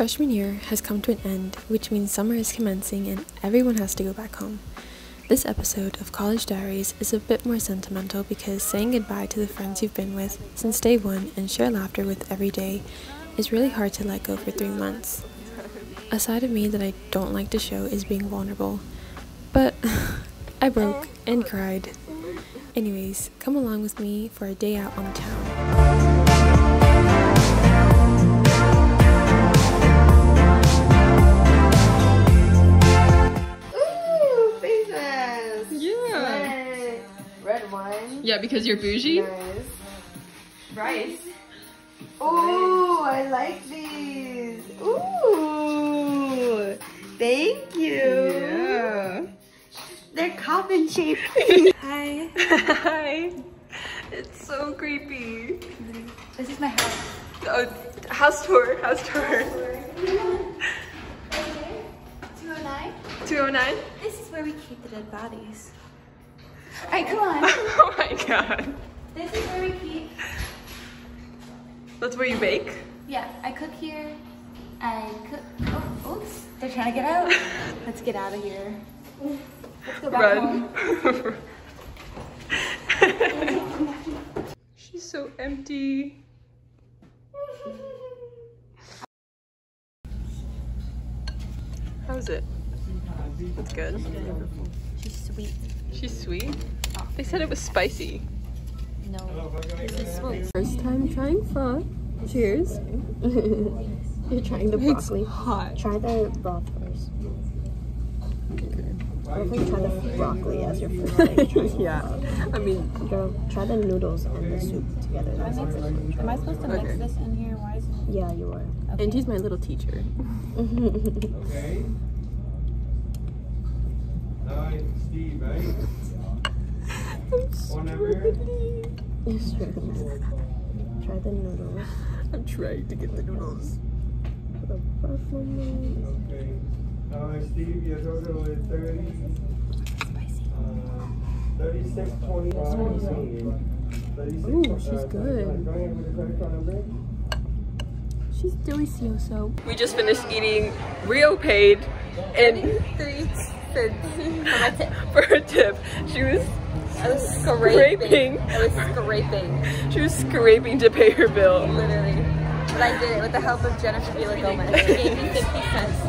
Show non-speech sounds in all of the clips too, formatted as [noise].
Freshman year has come to an end, which means summer is commencing and everyone has to go back home. This episode of College Diaries is a bit more sentimental because saying goodbye to the friends you've been with since day one and share laughter with every day is really hard to let go for three months. A side of me that I don't like to show is being vulnerable, but [laughs] I broke and cried. Anyways, come along with me for a day out on the town. Yeah, because you're bougie. Nice. Rice. Oh, I like these. Ooh, thank you. Yeah. They're coffin shaped. [laughs] Hi. Hi. It's so creepy. This is my house. Oh, house tour. House tour. 209. 209. This is where we keep the dead bodies. All right, come on. [laughs] Oh my god. this is where we keep. That's where you bake? Yeah, I cook here. I cook. Oh, oops. They're trying to get out. [laughs] Let's get out of here. Let's go back home. Run. [laughs] She's so empty. How's it? It's good. She's sweet. She's sweet. They said it was spicy. No, this is sweet. First time trying pho. Cheers. [laughs] You're trying the It's broccoli. hot. Try the broth first. Definitely try the broccoli as your first thing. [laughs] yeah. I mean, Girl, try the noodles and the soup together. That's the first one. Am I supposed to mix Okay. this in here? Why is it? Yeah, you are. and he's my little teacher. [laughs] Okay. Nice, Steve, right? Whenever. It's true. Try the noodles. I'm trying to get the noodles. The broccoli. Okay. Uh, Steve, your total is thirty. Uh, thirty-six twenty-five. Thirty-six. Ooh, she's uh, good. Go ahead with the credit card. She's delicioso. We just finished eating Rio paid and Three cents [laughs] [laughs] for her tip. She was I was scraping. I was scraping, She was scraping to pay her bill. literally. But I did it with the help of Jennifer Villagomez. She gave me 50 cents.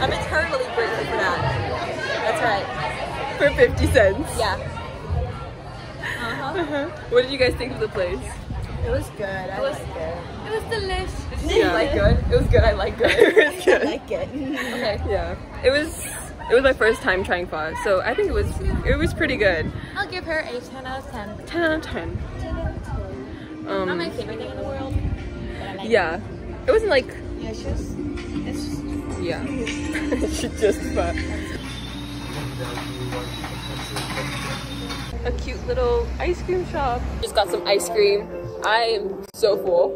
I'm eternally grateful for that. That's right. For 50 cents. Yeah. Uh-huh. What did you guys think of the place? It was good. I was good. It was delicious. Did you like good? It was good. I like good. [laughs] it was good. I like it. okay. Yeah. It was it was my first time trying pho, so I think it was it was pretty good. I'll give her a 10 out of 10. 10 out of 10. Not my Um, favorite thing in the world. Like yeah. It wasn't like. Yeah, it's just, it's just yeah. [laughs] she just pho. A cute little ice cream shop. Just got some ice cream. I am so full,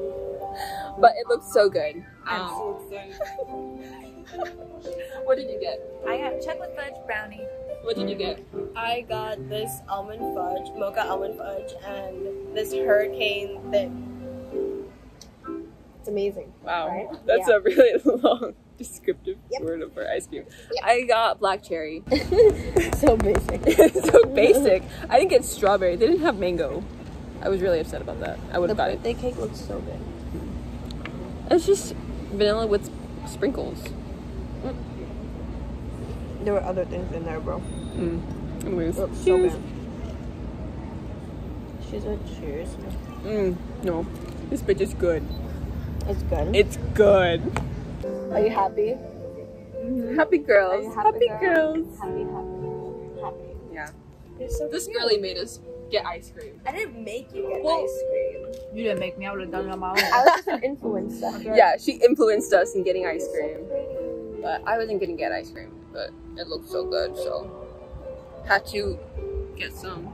but it looks so good. Um, [laughs] what did you get? I got chocolate fudge brownie. What did you get? I got this almond fudge, mocha almond fudge, and this hurricane thing. It's amazing. Wow, Right? that's Yeah. a really [laughs] long descriptive Yep. word for ice cream. I got black cherry. [laughs] So basic. so basic. I didn't get strawberry. They didn't have mango. I was really upset about that. I would have got it. birthday cake looks so good. It's just vanilla with sprinkles. There were other things in there, bro. Mm. Anyways, It so cheers. She's a cheers. Mm, no, this bitch is good. It's good. It's good. Are you happy? Happy girls. you happy, happy girls. Happy, happy, happy. Yeah. So This cute. girlie made us get ice cream. I didn't make you get Well- ice cream. You didn't make me. I would have done it on my own. I was just an influencer. [laughs] Yeah, she influenced us in getting ice cream. But I wasn't gonna get ice cream, but it looked so good, so had to get some.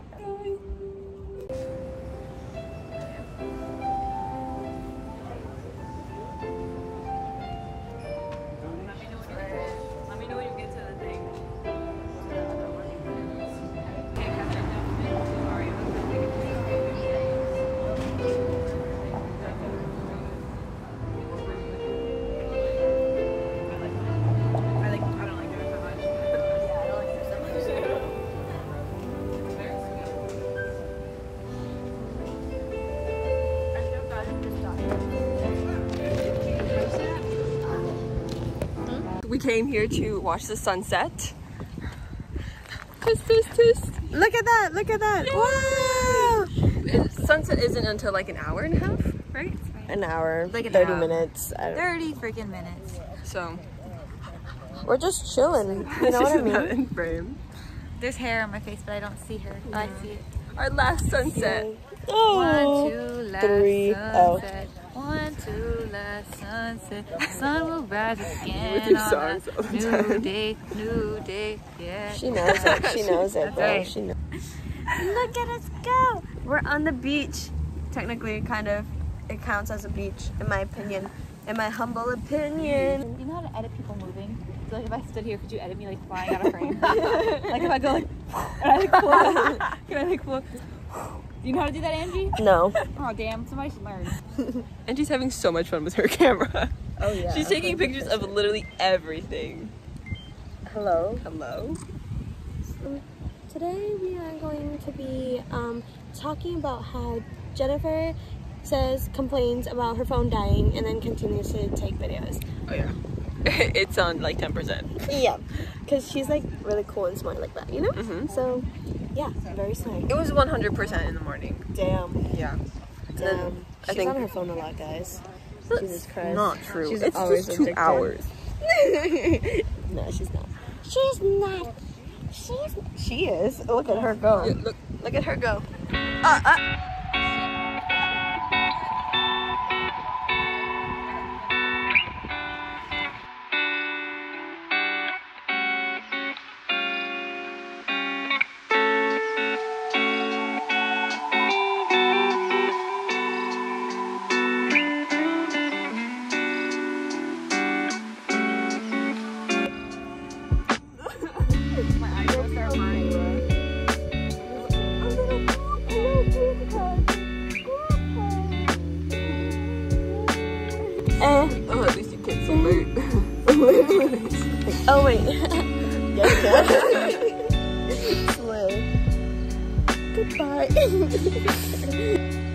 We came here to watch the sunset. Kiss, kiss, kiss. Look at that! Look at that! Wow! It- Sunset isn't until like an hour and a half, right? An hour, Like an 30 hour. minutes. 30 freaking minutes. So we're just chilling. You know what I [laughs] she's not mean? in frame. There's hair on my face, but I don't see her. Oh, I see it. Our last sunset. Oh. One, two, last three, oh. Sunset. One, two, last sunset. The sun will rise again. With your on songs a all the new time. day, new day, yeah. She knows it. She [laughs] knows it, That's bro. right. She knows. Look at us go. We're on the beach. Technically, kind of, it counts as a beach, in my opinion. In my humble opinion. You know how to edit people moving? So like if I stood here, could you edit me like flying out of frame? [laughs] like if I go like, [laughs] and I like float, can I like float? Do you know how to do that, Angie? No. [laughs] Oh damn, somebody should learn. [laughs] Angie's having so much fun with her camera. Oh, yeah. She's taking pictures of literally everything. Hello. Hello. Today we are going to be um, talking about how Jennifer says complains about her phone dying and then continues to take videos. Oh yeah. [laughs] it's on like 10%. Yeah, because she's like really cool and smart like that, you know? Mhm. So, yeah, very smart. It was 100% in the morning. Damn. Yeah. Damn. I She's think- on her phone a lot, guys. Jesus Christ. Not true. She's it's always just two addicted. hours. [laughs] No, she's not. She's not. She's She is. Look at her go. Yeah, look, Look at her go. oh, Oh, wait. [laughs] Yes. [laughs] Goodbye. [laughs]